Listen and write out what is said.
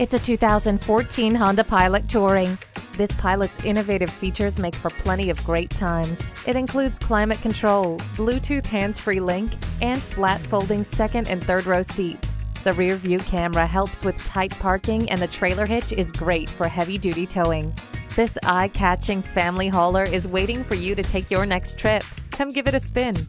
It's a 2014 Honda Pilot Touring. This Pilot's innovative features make for plenty of great times. It includes climate control, Bluetooth hands-free link, and flat folding second and third row seats. The rear view camera helps with tight parking and the trailer hitch is great for heavy duty towing. This eye-catching family hauler is waiting for you to take your next trip. Come give it a spin.